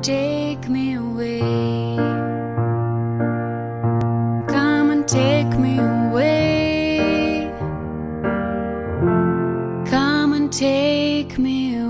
and take me away. Come and take me away. Come and take me away.